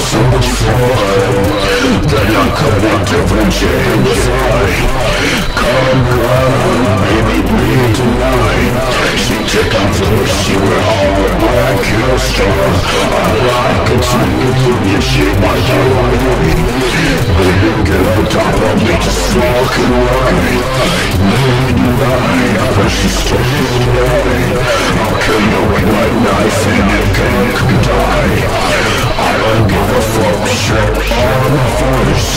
so much fun That I'm coming to change Come around, baby, tonight She took on first, she were all black hair star I like it, so you. can get shit by your way get the top of me, just walking away but she's still away I'll kill you with my knife and you can't die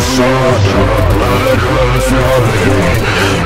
Soldier, blood runs your